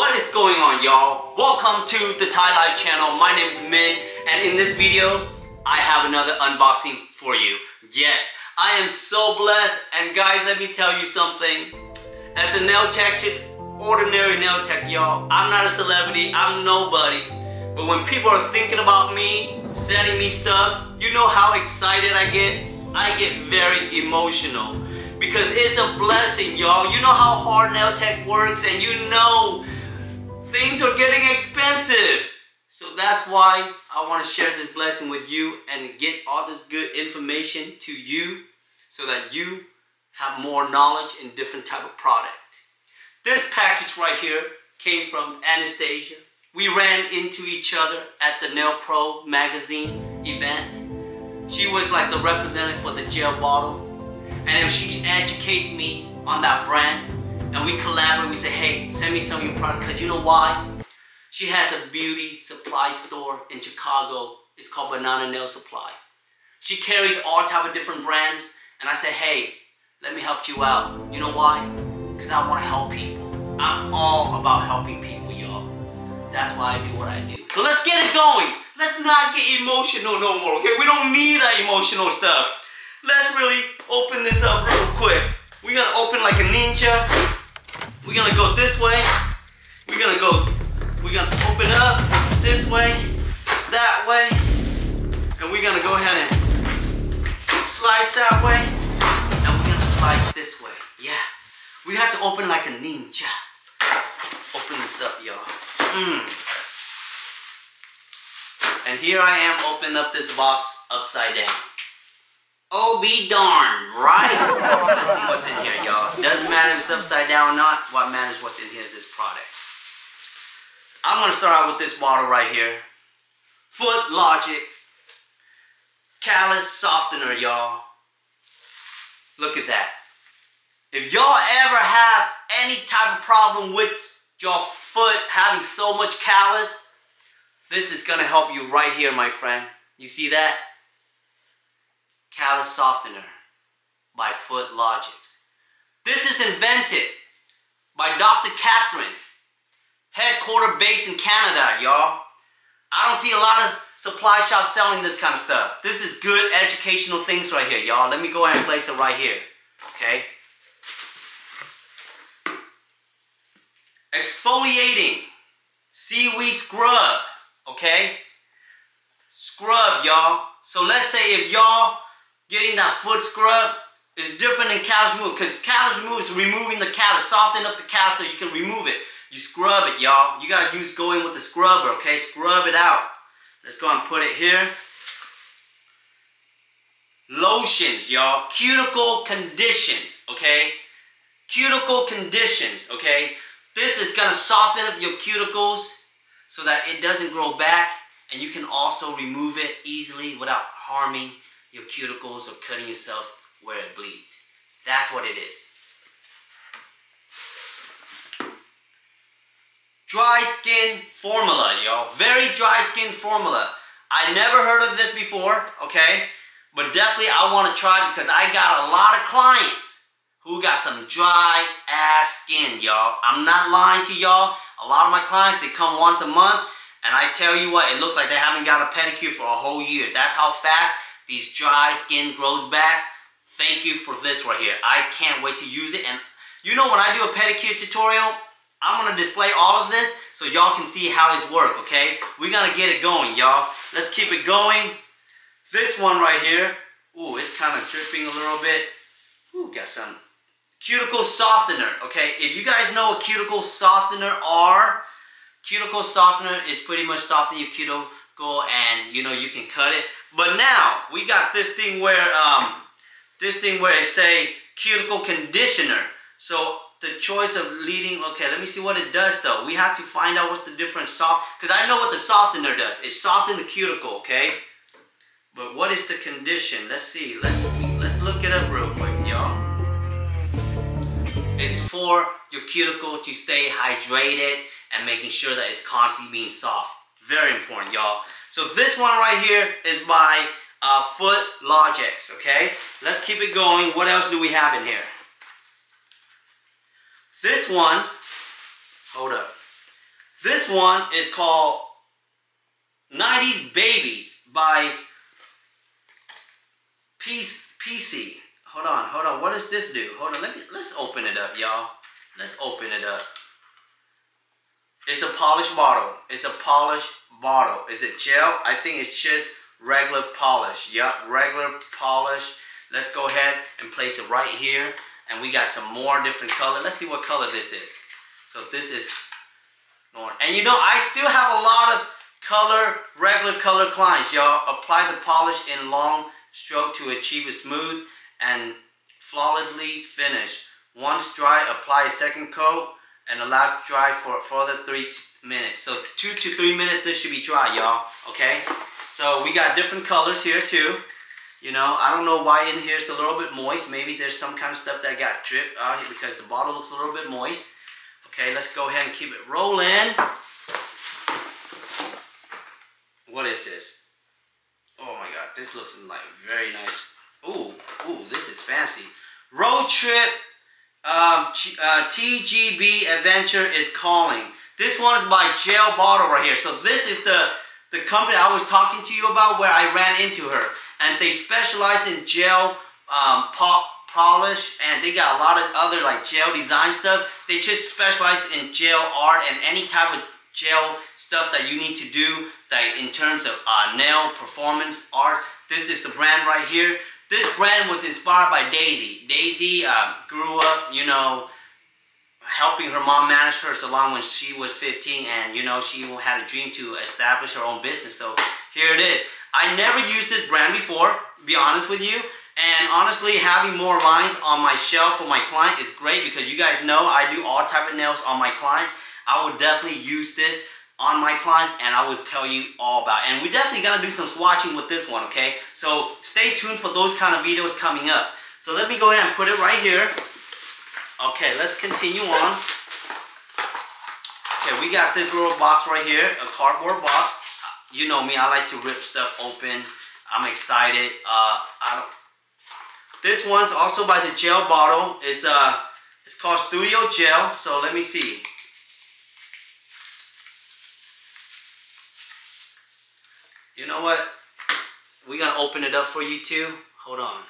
What is going on y'all? Welcome to the Thai Lyfe channel. My name is Min and in this video I have another unboxing for you. Yes, I am so blessed and guys let me tell you something. As a nail tech, just ordinary nail tech y'all, I'm not a celebrity, I'm nobody. But when people are thinking about me, sending me stuff, you know how excited I get? I get very emotional because it's a blessing, y'all. You know how hard nail tech works and you know things are getting expensive. So that's why I want to share this blessing with you and get all this good information to you so that you have more knowledge in different type of product. This package right here came from Anastasiia. We ran into each other at the Nail Pro magazine event. She was like the representative for the gel bottle. And she educated me on that brand and we collaborate. We say, hey, send me some of your product. Because you know why? She has a beauty supply store in Chicago. It's called Banana Nail Supply. She carries all type of different brands. And I say, hey, let me help you out. You know why? Because I want to help people. I'm all about helping people, y'all. That's why I do what I do. So let's get it going. Let's not get emotional no more, okay? We don't need that emotional stuff. Let's really open this up real quick. We're gonna open like a ninja. We're gonna go this way. We're gonna go, we're gonna open up this way, that way, and we're gonna go ahead and slice that way, and we're gonna slice this way. Yeah, we have to open like a ninja. Open this up, y'all. Mm. And here I am opening up this box upside down. Oh, be darned, right? Let's see what's in here, y'all. Doesn't matter if it's upside down or not. What matters what's in here is this product. I'm going to start out with this bottle right here. Foot Logix. Callus Softener, y'all. Look at that. If y'all ever have any type of problem with your foot having so much callus, this is going to help you right here, my friend. You see that? Callus Softener by Foot Logix. This is invented by Dr. Catherine, headquarter based in Canada, y'all. I don't see a lot of supply shops selling this kind of stuff. This is good educational things right here, y'all. Let me go ahead and place it right here, okay? Exfoliating seaweed scrub, okay? Scrub, y'all. So let's say if y'all getting that foot scrub is different than callus remove because callus remove is removing the callus, soften up the callus so you can remove it. You scrub it, y'all. You gotta use go in with the scrubber, okay? Scrub it out. Let's go and put it here. Lotions, y'all. Cuticle conditions, okay? Cuticle conditions, okay? This is gonna soften up your cuticles so that it doesn't grow back and you can also remove it easily without harming your cuticles or cutting yourself where it bleeds. That's what it is. Dry skin formula, y'all. Very dry skin formula. I never heard of this before, okay? But definitely I want to try because I got a lot of clients who got some dry ass skin, y'all. I'm not lying to y'all. A lot of my clients, they come once a month and I tell you what, it looks like they haven't got a pedicure for a whole year. That's how fast these dry skin grows back, thank you for this right here. I can't wait to use it. And you know when I do a pedicure tutorial, I'm to display all of this so y'all can see how it's work, okay? We're to get it going, y'all. Let's keep it going. This one right here, ooh, it's kind of dripping a little bit. Ooh, got some cuticle softener, okay? If you guys know what cuticle softener are, cuticle softener is pretty much softening your cuticle and, you know, you can cut it. But now we got this thing where um, this thing where it say cuticle conditioner. So the choice of leading, okay, let me see what it does though. We have to find out what's the different soft, because I know what the softener does. It softens the cuticle, okay? But what is the condition? Let's see, let's, let's look it up real quick, y'all. It's for your cuticle to stay hydrated and making sure that it's constantly being soft. Very important, y'all. So this one right here is by uh, Foot Logix, okay? Let's keep it going. What else do we have in here? This one, hold up. This one is called 90s Babies by PC. Hold on, hold on. What does this do? Hold on, let me let's open it up, y'all. Let's open it up. It's a polished bottle. It's a polished bottle. Is it gel? I think it's just regular polish. Yup, regular polish. Let's go ahead and place it right here. And we got some more different color. Let's see what color this is. So this is orange. And you know, I still have a lot of color, regular color clients, y'all. Apply the polish in long stroke to achieve a smooth and flawlessly finish. Once dry, apply a second coat and allow to dry for further three minutes. So two to three minutes, this should be dry, y'all, okay? So we got different colors here too. You know, I don't know why in here it's a little bit moist. Maybe there's some kind of stuff that got dripped out here because the bottle looks a little bit moist. Okay, let's go ahead and keep it rolling. What is this? Oh my god, this looks like very nice. Ooh, ooh, this is fancy. Road trip um, uh, TGB Adventure is calling. This one is by Gel Bottle right here. So this is the, the company I was talking to you about where I ran into her. And they specialize in gel um, pop polish and they got a lot of other like gel design stuff. They just specialize in gel art and any type of gel stuff that you need to do that in terms of uh, nail performance art. This is the brand right here. This brand was inspired by Daisy. Daisy uh, grew up, you know, helping her mom manage her salon when she was 15 and, you know, she had a dream to establish her own business. So here it is. I never used this brand before, be honest with you. And honestly, having more lines on my shelf for my client is great because you guys know I do all type of nails on my clients. I will definitely use this on my clients and I will tell you all about it. And we definitely gonna do some swatching with this one, okay? So stay tuned for those kind of videos coming up. So let me go ahead and put it right here. Okay, let's continue on. Okay, we got this little box right here, a cardboard box. You know me, I like to rip stuff open. I'm excited. Uh, I this one's also by the gel bottle. It's, uh, it's called Studio Gel. So let me see. You know what? We're gonna open it up for you too. Hold on.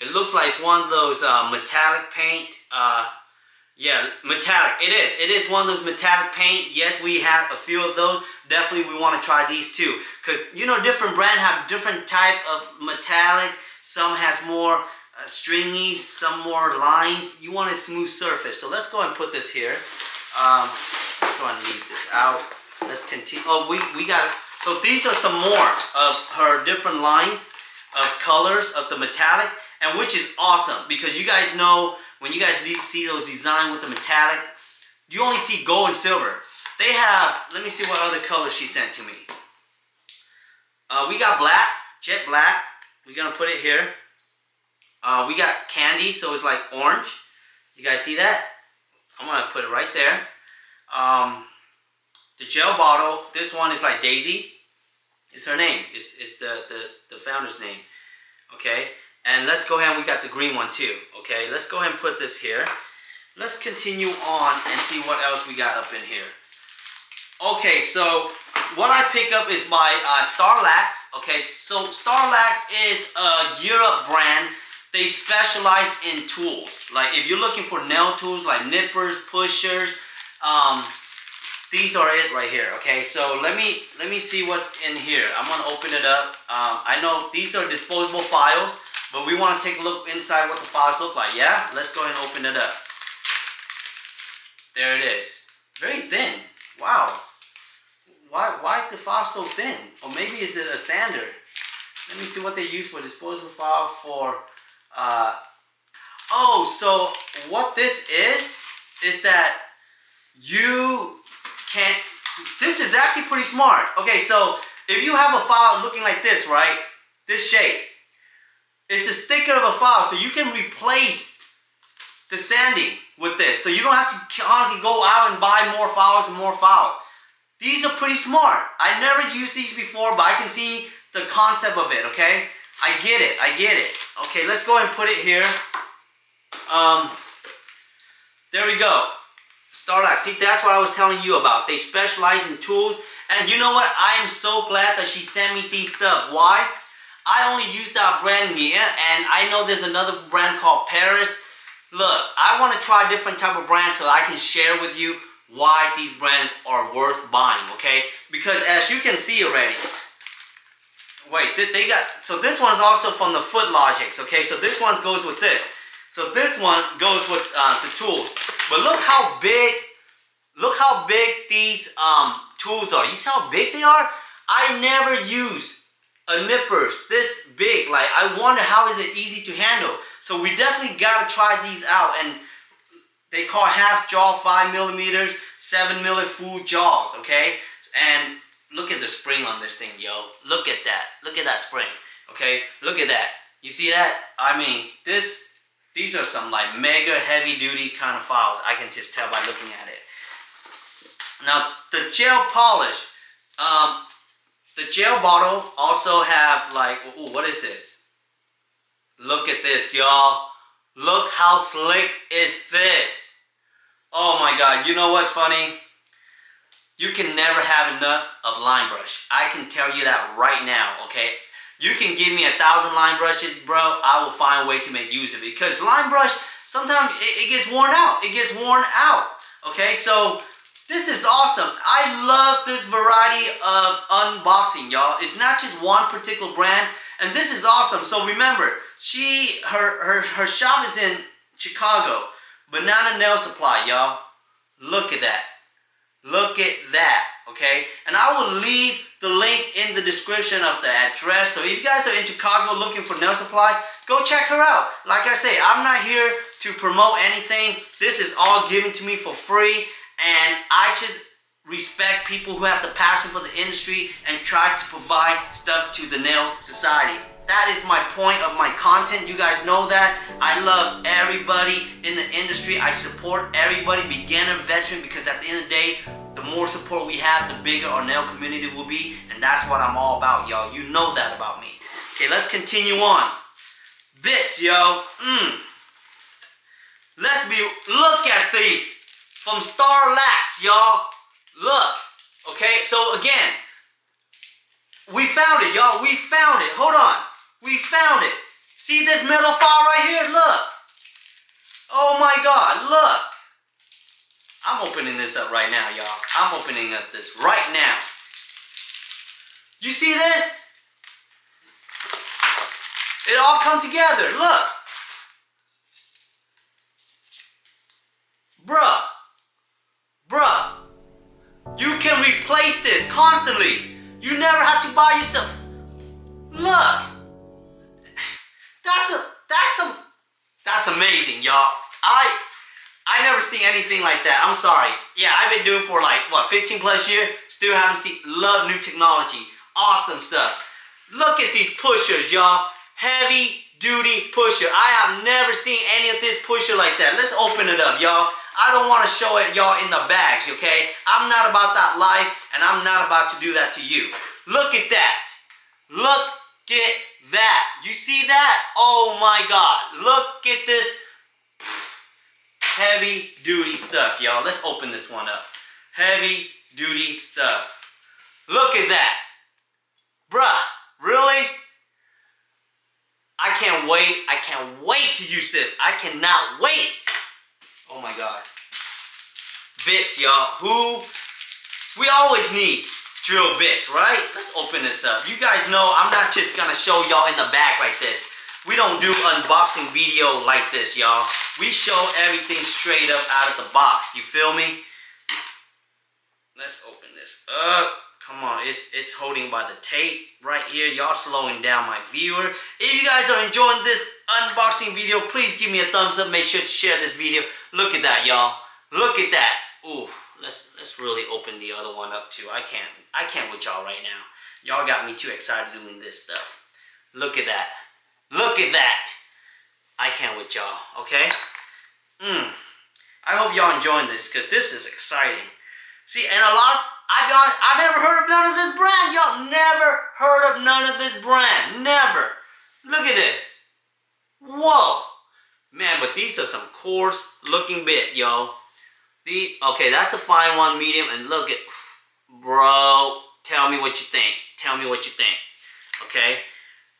It looks like it's one of those uh, metallic paint. Uh, yeah, metallic. It is. It is one of those metallic paint. Yes, we have a few of those. Definitely we want to try these too. Because, you know, different brand have different type of metallic. Some has more uh, stringy, some more lines. You want a smooth surface. So let's go and put this here. Um, let's go and leave this out. Let's continue. Oh, we, we got, so these are some more of her different lines of colors of the metallic, and which is awesome because you guys know when you guys see those design with the metallic, you only see gold and silver. They have, let me see what other colors she sent to me. Uh, we got black, jet black. We're gonna put it here. Uh, we got candy, so it's like orange. You guys see that? I'm gonna put it right there. Um, the gel bottle, this one is like Daisy. It's her name. It's, it's the, the, the founder's name. Okay? And let's go ahead and we got the green one too. Okay? Let's go ahead and put this here. Let's continue on and see what else we got up in here. Okay, so what I pick up is by uh, Staleks. Okay, so Staleks is a Europe brand. They specialize in tools. Like if you're looking for nail tools like nippers, pushers, um, these are it right here okay? So let me let me see what's in here. I'm gonna open it up. Um, I know these are disposable files but we want to take a look inside what the files look like yeah? Let's go ahead and open it up. There it is. Very thin. Wow. Why why the file so thin? Or maybe is it a sander? Let me see what they use for disposable file for uh, oh so what this is is that you can't, this is actually pretty smart. Okay, so if you have a file looking like this, right? This shape. It's a sticker of a file, so you can replace the sanding with this. So you don't have to constantly go out and buy more files and more files. These are pretty smart. I never used these before, but I can see the concept of it, okay? I get it, I get it. Okay, let's go and put it here. Um, there we go. Staleks. See, that's what I was telling you about. They specialize in tools. And you know what? I am so glad that she sent me these stuff. Why? I only use that brand here, and I know there's another brand called Paris. Look, I want to try different type of brands so I can share with you why these brands are worth buying, okay? Because as you can see already, wait, did they got, so this one's also from the Foot Logix, okay? So this one goes with this. So this one goes with uh, the tools. But look how big, look how big these um, tools are. You see how big they are? I never use a nippers this big. Like, I wonder how is it easy to handle. So we definitely got to try these out. And they call half jaw 5 millimeters, 7 milli full jaws, okay? And look at the spring on this thing, yo. Look at that. Look at that spring, okay? Look at that. You see that? I mean, this, these are some like mega heavy duty kind of files. I can just tell by looking at it. Now, the gel polish, um, the gel bottle also have like, ooh, what is this? Look at this, y'all. Look how slick is this. Oh my God, you know what's funny? You can never have enough of line brush. I can tell you that right now, okay? You can give me a thousand line brushes, bro. I will find a way to make use of it. Because line brush, sometimes it, it gets worn out. It gets worn out, okay? So this is awesome. I love this variety of unboxing, y'all. It's not just one particular brand, and this is awesome. So remember, she her her her shop is in Chicago. Banana Nail Supply, y'all. Look at that. Look at that, okay? And I will leave the link in the description of the address. So if you guys are in Chicago looking for nail supply, go check her out. Like I say, I'm not here to promote anything. This is all given to me for free. And I just respect people who have the passion for the industry and try to provide stuff to the nail society. That is my point of my content. You guys know that. I love everybody in the industry. I support everybody, beginner, veteran, because at the end of the day, the more support we have, the bigger our nail community will be. And that's what I'm all about, y'all. You know that about me. Okay, let's continue on. Bits, yo. Mmm. Let's be, look at these from Staleks, y'all. Look, okay, so again, we found it, y'all. We found it. Hold on. We found it. See this metal file right here? Look. Oh my God, look. I'm opening this up right now, y'all. I'm opening up this right now. You see this? It all come together. Look. Bruh. Bruh, you can replace this constantly. You never have to buy yourself. Look, that's a that's a that's amazing, y'all. I I never seen anything like that. I'm sorry. Yeah, I've been doing for like what 15 plus years. Still haven't seen. Love new technology. Awesome stuff. Look at these pushers, y'all. Heavy duty pusher. I have never seen any of this pusher like that. Let's open it up, y'all. I don't want to show it y'all in the bags, okay? I'm not about that life, and I'm not about to do that to you. Look at that. Look at that. You see that? Oh my God. Look at this heavy duty stuff, y'all. Let's open this one up. Heavy duty stuff. Look at that. Bruh, really? I can't wait. I can't wait to use this. I cannot wait. Oh my God. Bits, y'all. Who? We always need drill bits, right? Let's open this up. You guys know I'm not just gonna show y'all in the back like this. We don't do unboxing video like this, y'all. We show everything straight up out of the box. You feel me? Let's open this up. Come on, it's, it's holding by the tape right here. Y'all slowing down my viewer. If you guys are enjoying this unboxing video, please give me a thumbs up. Make sure to share this video. Look at that, y'all. Look at that. Ooh, let's let's really open the other one up too. I can't I can't with y'all right now. Y'all got me too excited doing this stuff. Look at that. Look at that. With y'all, okay? Mmm. I hope y'all enjoying this because this is exciting. See, and a lot, I got, I've never heard of none of this brand. Y'all never heard of none of this brand. Never. Look at this. Whoa. Man, but these are some coarse looking bit, yo. The okay, that's the fine one, medium, and look at, bro. Tell me what you think. Tell me what you think. Okay.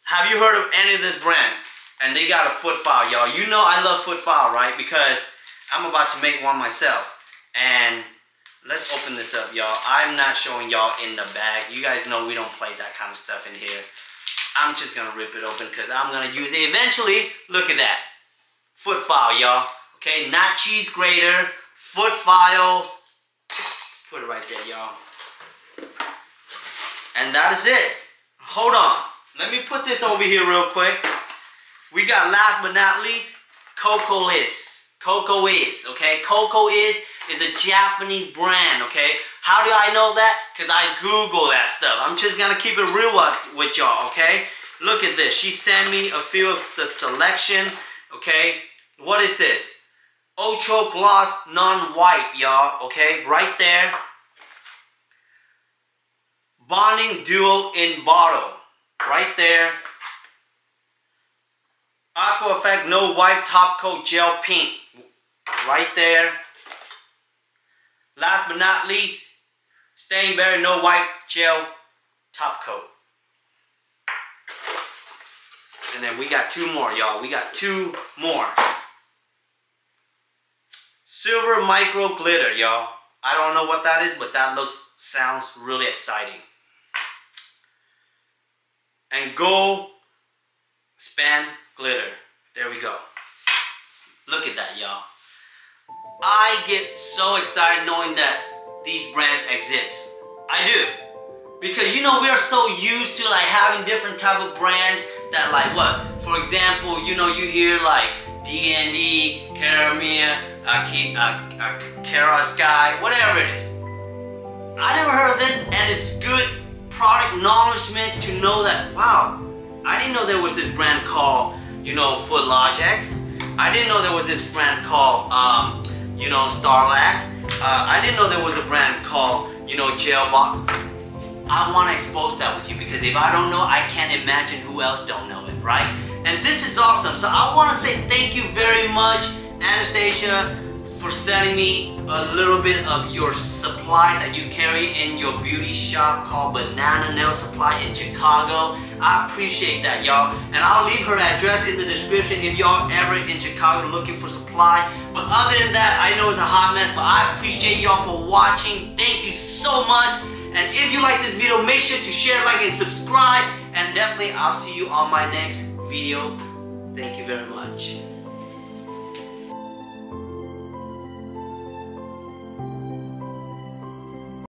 Have you heard of any of this brand? And they got a foot file, y'all. You know I love foot file, right? Because I'm about to make one myself. And let's open this up, y'all. I'm not showing y'all in the bag. You guys know we don't play that kind of stuff in here. I'm just gonna rip it open because I'm gonna use it eventually. Look at that. Foot file, y'all. Okay, not cheese grater, foot file. Let's Put it right there, y'all. And that is it. Hold on. Let me put this over here real quick. We got last but not least, Kokoist. Coco is, okay? Kokoist is a Japanese brand, okay? How do I know that? Because I Google that stuff. I'm just to keep it real with y'all, okay? Look at this. She sent me a few of the selection, okay? What is this? Ultra Gloss Non-White, y'all, okay? Right there. Bonding Duo in Bottle. Right there. Aqua Effect No Wipe Top Coat Gel Pink. Right there. Last but not least, Stainberry No Wipe Gel Top Coat. And then we got two more, y'all. We got two more. Silver Micro Glitter, y'all. I don't know what that is, but that looks, sounds really exciting. And Gold Span Glitter. There we go. Look at that, y'all. I get so excited knowing that these brands exist. I do. Because you know, we are so used to like having different type of brands that like what? For example, you know, you hear like D&D, Caramia, uh, uh, uh, Kiara Sky, whatever it is. I never heard of this and it's good product acknowledgement to know that, wow, I didn't know there was this brand called, you know, Foot Logix. I didn't know there was this brand called um, you know, Staleks. Uh, I didn't know there was a brand called, you know, Gel Bottle. I want to expose that with you because if I don't know, I can't imagine who else don't know it, right? And this is awesome. So I want to say thank you very much, Anastasiia, for sending me a little bit of your supply that you carry in your beauty shop called Banana Nail Supply in Chicago. I appreciate that, y'all. And I'll leave her address in the description if y'all ever in Chicago looking for supply. But other than that, I know it's a hot mess, but I appreciate y'all for watching. Thank you so much. And if you like this video, make sure to share, like, and subscribe. And definitely, I'll see you on my next video. Thank you very much.